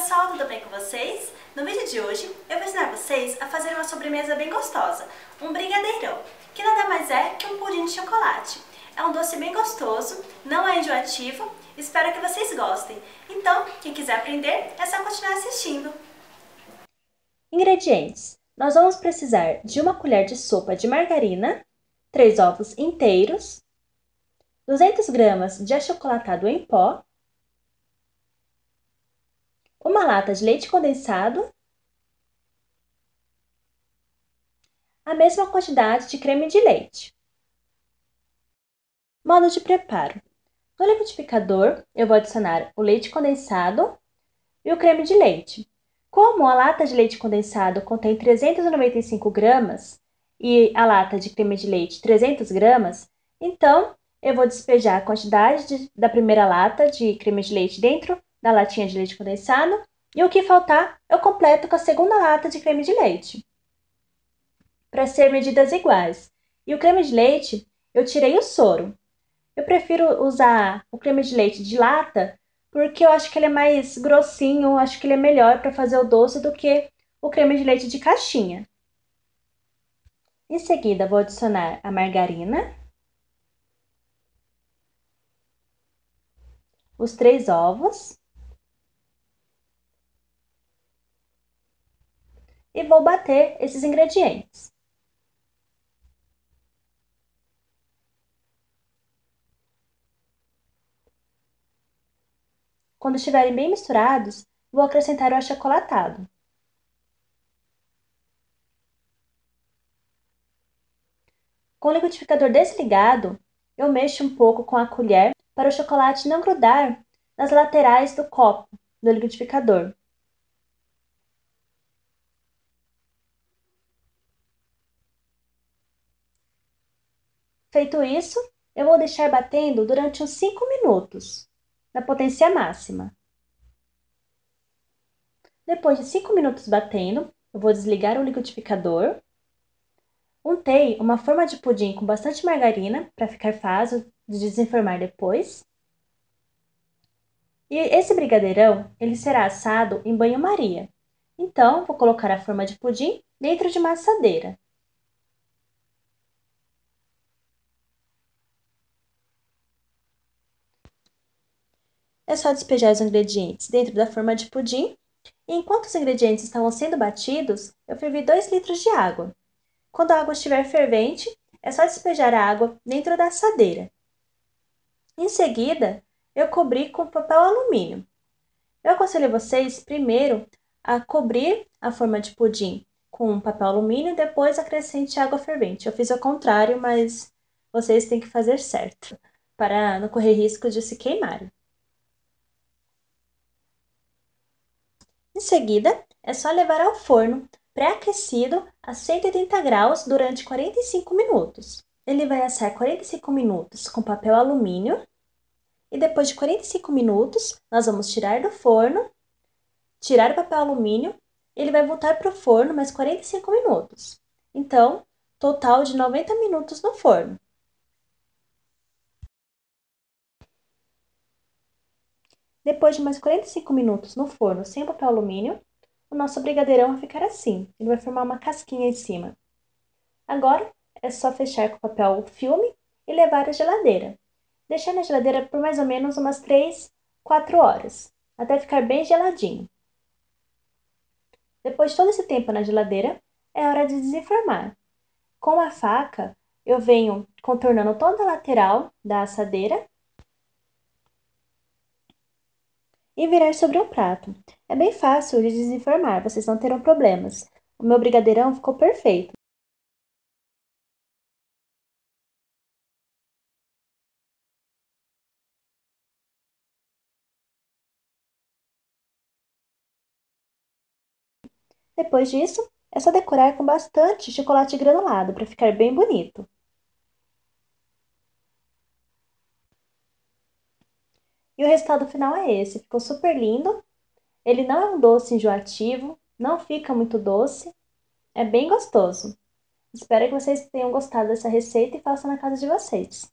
pessoal, tudo bem com vocês? No vídeo de hoje eu vou ensinar vocês a fazer uma sobremesa bem gostosa, um brigadeirão, que nada mais é que um pudim de chocolate. É um doce bem gostoso, não é enjoativo, espero que vocês gostem. Então, quem quiser aprender, é só continuar assistindo. Ingredientes: Nós vamos precisar de uma colher de sopa de margarina, três ovos inteiros, 200 gramas de achocolatado em pó, uma lata de leite condensado, a mesma quantidade de creme de leite. Modo de preparo. No liquidificador, eu vou adicionar o leite condensado e o creme de leite. Como a lata de leite condensado contém 395 gramas e a lata de creme de leite 300 gramas, então eu vou despejar a quantidade de, da primeira lata de creme de leite dentro da latinha de leite condensado e o que faltar eu completo com a segunda lata de creme de leite. Para ser medidas iguais. E o creme de leite, eu tirei o soro. Eu prefiro usar o creme de leite de lata porque eu acho que ele é mais grossinho, acho que ele é melhor para fazer o doce do que o creme de leite de caixinha. Em seguida, vou adicionar a margarina, os três ovos e vou bater esses ingredientes. Quando estiverem bem misturados, vou acrescentar o achocolatado. Com o liquidificador desligado, eu mexo um pouco com a colher para o chocolate não grudar nas laterais do copo do liquidificador. Feito isso, eu vou deixar batendo durante uns 5 minutos, na potência máxima. Depois de 5 minutos batendo, eu vou desligar o liquidificador. Untei uma forma de pudim com bastante margarina para ficar fácil de desenformar depois. E esse brigadeirão, ele será assado em banho-maria. Então, vou colocar a forma de pudim dentro de uma assadeira. É só despejar os ingredientes dentro da forma de pudim. E enquanto os ingredientes estavam sendo batidos, eu fervi 2 litros de água. Quando a água estiver fervente, é só despejar a água dentro da assadeira. Em seguida, eu cobri com papel alumínio. Eu aconselho vocês primeiro a cobrir a forma de pudim com papel alumínio e depois acrescente água fervente. Eu fiz o contrário, mas vocês têm que fazer certo para não correr risco de se queimarem. Em seguida, é só levar ao forno pré-aquecido a 180 graus durante 45 minutos. Ele vai assar 45 minutos com papel alumínio e depois de 45 minutos nós vamos tirar do forno, tirar o papel alumínio, ele vai voltar para o forno mais 45 minutos. Então, total de 90 minutos no forno. Depois de mais 45 minutos no forno sem papel alumínio, o nosso brigadeirão vai ficar assim. Ele vai formar uma casquinha em cima. Agora, é só fechar com papel filme e levar à geladeira. Deixar na geladeira por mais ou menos umas 3, 4 horas, até ficar bem geladinho. Depois de todo esse tempo na geladeira, é hora de desenformar. Com a faca, eu venho contornando toda a lateral da assadeira e virar sobre um prato. É bem fácil de desenformar, vocês não terão problemas. O meu brigadeirão ficou perfeito. Depois disso, é só decorar com bastante chocolate granulado para ficar bem bonito. E o resultado final é esse. Ficou super lindo. Ele não é um doce enjoativo, não fica muito doce. É bem gostoso. Espero que vocês tenham gostado dessa receita e façam na casa de vocês.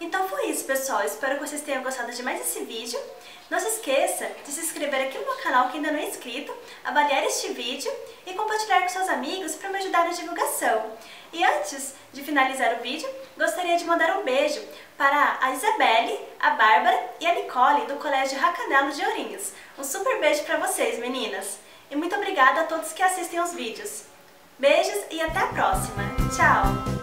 Então foi isso, pessoal. Espero que vocês tenham gostado de mais esse vídeo. Não se esqueça de se inscrever aqui no meu canal que ainda não é inscrito, avaliar este vídeo e compartilhar com seus amigos para me ajudar na divulgação. E antes de finalizar o vídeo, gostaria de mandar um beijo para a Isabelle, a Bárbara e a Nicole do Colégio Racanelo de Ourinhos. Um super beijo para vocês, meninas! E muito obrigada a todos que assistem os vídeos. Beijos e até a próxima. Tchau!